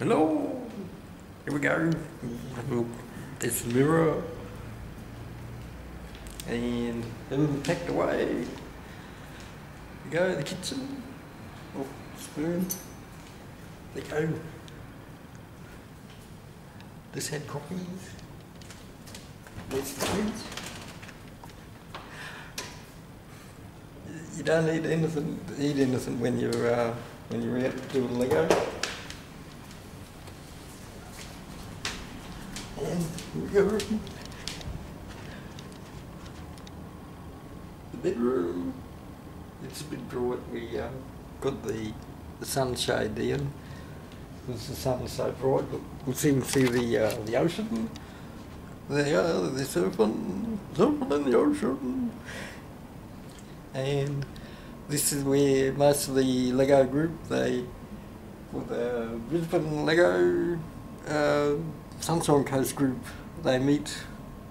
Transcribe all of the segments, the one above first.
Hello. Here we go. This mirror. And everything packed away. Here we go, to the kitchen. Oh, spoon. There you go. This had copies. There's the kids. You don't eat anything, eat anything when you're uh, when you're out doing Lego. And go. The bedroom. It's a bit broad. We uh, got the the sunshade in because the sun's so bright. But we can see the uh, the ocean. There, the surfing, surfing in the ocean. And this is where most of the Lego group, they, for the Brisbane Lego uh, Sunshine Coast group, they meet.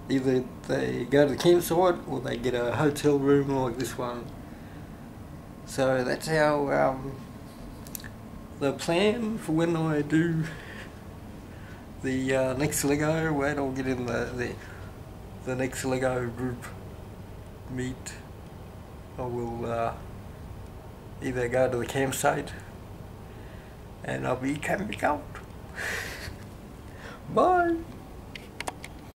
Either they go to the campsite or they get a hotel room like this one. So that's how um, the plan for when I do the uh, next Lego, wait I'll get in the, the, the next Lego group meet. I will uh, either go to the campsite and I'll be camping out.